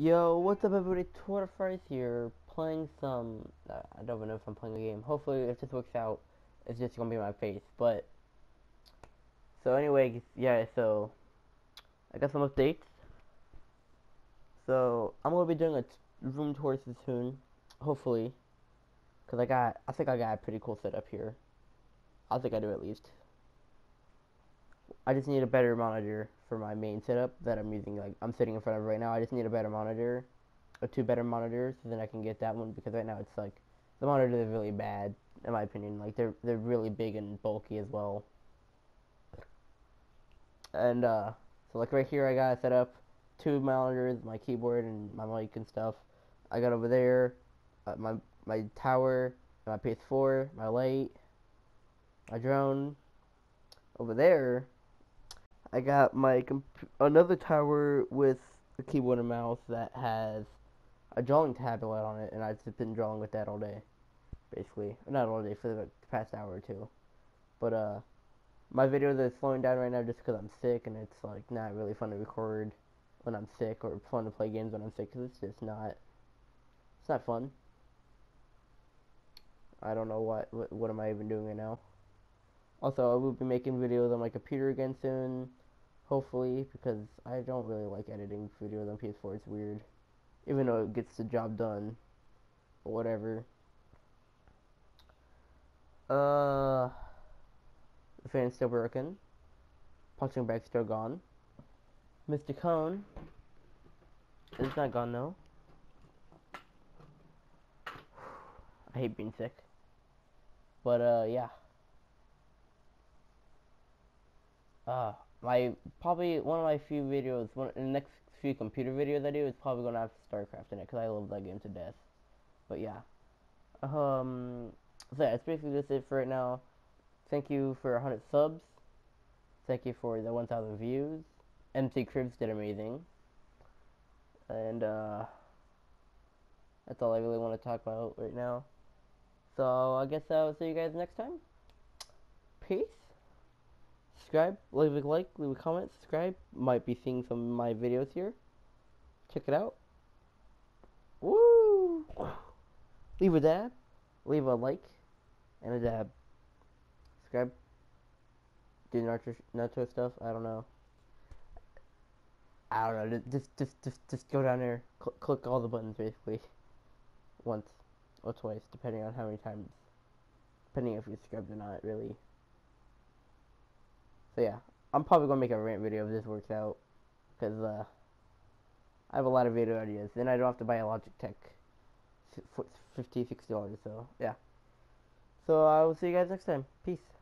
Yo, what's up everybody? Twurtle Fries here, playing some, uh, I don't even know if I'm playing a game. Hopefully if this works out, it's just gonna be my face, but, so anyway, yeah, so, I got some updates. So, I'm gonna be doing a room tour soon, hopefully, because I got, I think I got a pretty cool setup here. I think I do at least. I just need a better monitor for my main setup that I'm using. Like I'm sitting in front of right now. I just need a better monitor, or two better monitors, so then I can get that one because right now it's like the monitors are really bad in my opinion. Like they're they're really big and bulky as well. And uh, so like right here, I got set up two monitors, my keyboard and my mic and stuff. I got over there uh, my my tower, my PS4, my light, my drone. Over there, I got my another tower with a keyboard and mouse that has a drawing tablet on it, and I've just been drawing with that all day, basically. Not all day for the past hour or two, but uh, my videos are slowing down right now just because I'm sick, and it's like not really fun to record when I'm sick or fun to play games when I'm sick because it's just not. It's not fun. I don't know what, what what am I even doing right now. Also, I will be making videos on my computer again soon, hopefully, because I don't really like editing videos on PS4. It's weird, even though it gets the job done. But whatever. Uh, the fan's still broken. Punching bag still gone. Mr. Cone is not gone though. I hate being sick. But uh, yeah. Uh, my probably one of my few videos, one the next few computer videos I do is probably gonna have StarCraft in it because I love that game to death. But yeah, um, so yeah, that's basically just it for right now. Thank you for 100 subs. Thank you for the 1,000 views. MC Cribs did amazing. And uh, that's all I really want to talk about right now. So I guess I'll see you guys next time. Peace subscribe, leave a like, leave a comment, subscribe. Might be seeing some of my videos here. Check it out. Woo! Leave a dab, leave a like, and a dab. Subscribe. Do nacho, nacho stuff. I don't know. I don't know. Just, just, just, just go down there. Cl click all the buttons basically. Once or twice, depending on how many times. Depending if you subscribed or not, really. So yeah, I'm probably gonna make a rant video if this works out, because uh, I have a lot of video ideas. Then I don't have to buy a Logitech, 50 60 dollars. So yeah. So I will see you guys next time. Peace.